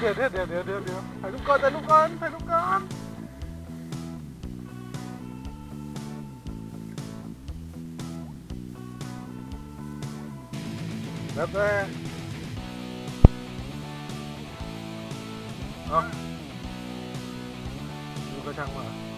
เดี๋ยวเดี๋ยวเดี๋ยวเดี๋ยวเดี๋ยวเดี๋ยวเดี๋ยวถ่ายรูปก่อนถ่ายรูปก่อนถ่ายรูปก่อนแล้วแต่เอาดูกระชังมา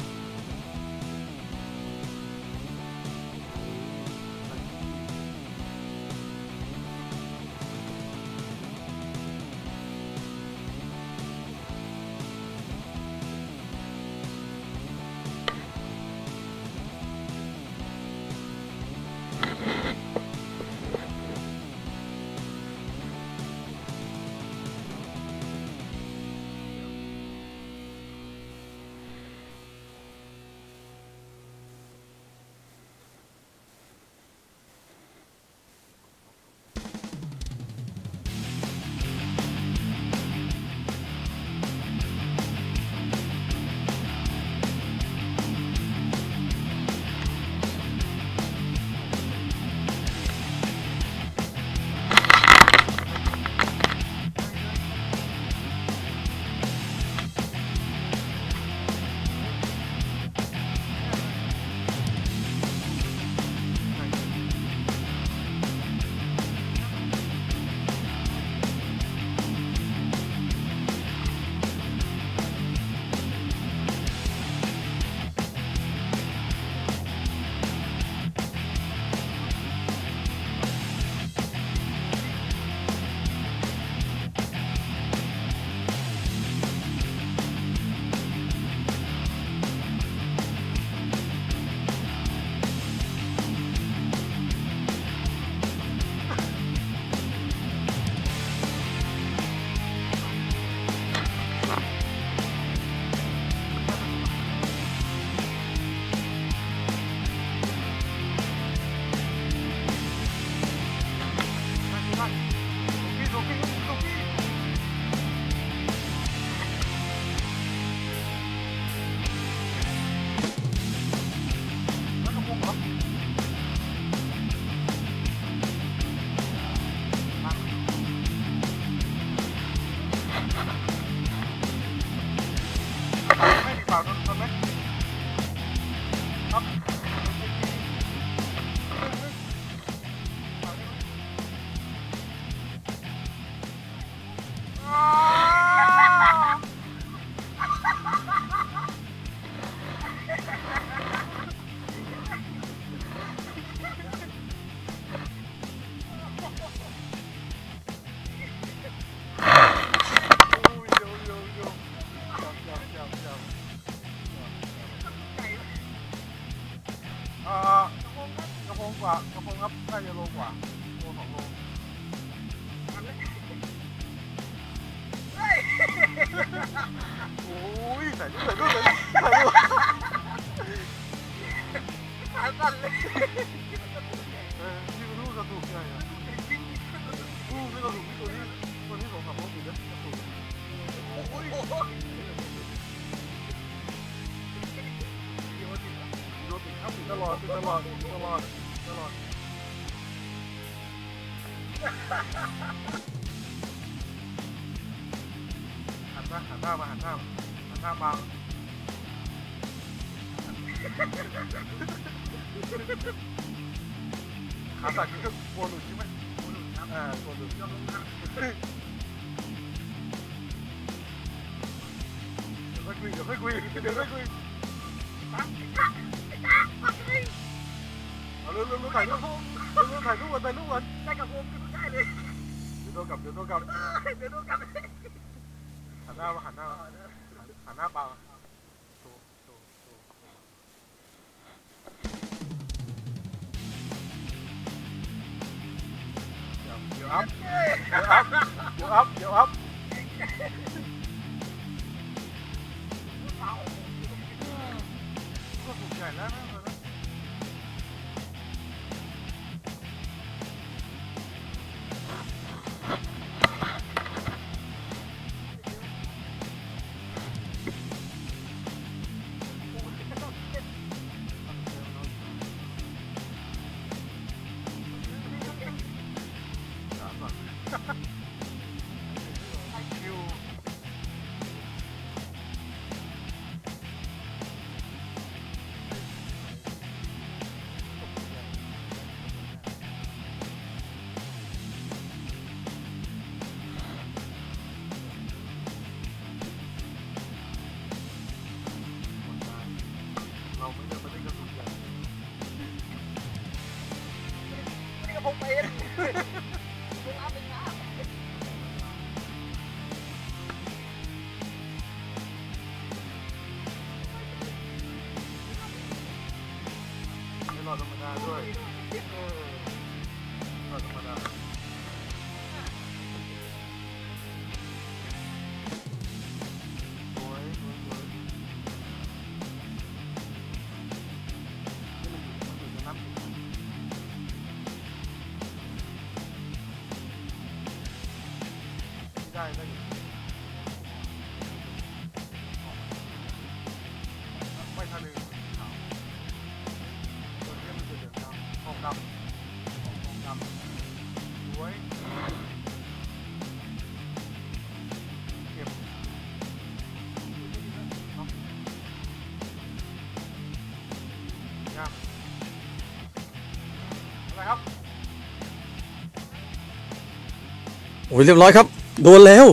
อ้ยใส่ลูกใส่ลูกใส่ลูกใส่ลูกขาสั่นเลยเออนี่เป็นลูกกระสุนใหญ่อะลูกนี่กระสุนตัวนี้ตัวนี้สองสามโลอยู่นะกระสุนโอ้ยรถติดครับติดตลอดติดตลอดติดตลอดตลอดหันหน้าหันหน้ามาหันหน้า หันหน้ามาขาสั่นก็กลัวหลุดใช่ไหมกลัวหลุดครับอ่ากลัวหลุดยอมลงน้ำเดี๋ยวค่อยคุยเดี๋ยวค่อยคุยเดี๋ยวค่อยคุ นี่ก็พกเป็น ได้ได้ไม่ทะเลขาวตัวนี้มันจะเหลืองดำออกดำออกดำสวยเก็บเนาะยากอะไรครับโอ้ยเรียบร้อยครับ โดนแล้ว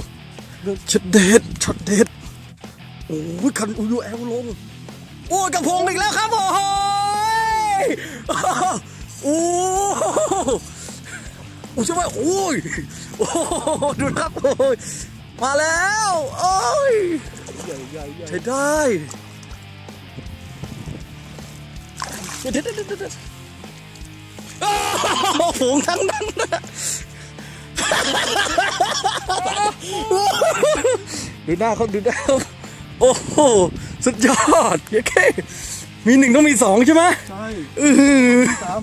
ช็อตเด็ดช็อตเด็ดโอ้ยคันอุยแอลลง โอ้ยกระพงอีกแล้วครับโอ้ยโอ้โอ้ใช่ไหมโอ้ยโอ้ดูนะครับโอ้ยมาแล้วโอ้ยใช้ได้เด็ดเด็ดเด็ดเด็ดโอ้โหฝูงทั้งนั้น ดูหน้าเขาดูหน้าเขาโอ้โห สุดยอดเย้เคมีหนึ่งต้องมีสองใช่ไหมใช่อือหือสาม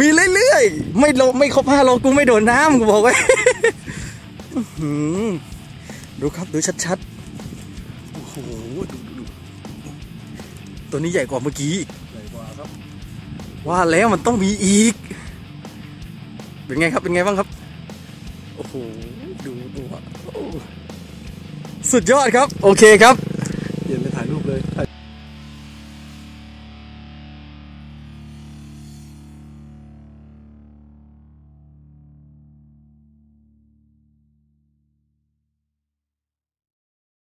มีเรื่อยมีเรื่อยๆ ไม่ลงไม่ครบห้าโลกูไม่โดนน้ำกูบอกไว้อื้อหือดูครับดูชัดๆ โอ้โหดูดูดูตัวนี้ใหญ่กว่าเมื่อกี้อีกๆใหญ่กว่าครับ ว่าแล้วมันต้องมีอีก เป็นไงครับเป็นไงบ้างครับโอ้โหดูดูอะสุดยอดครับ โอเคครับเขียนไปถ่ายรูปเลย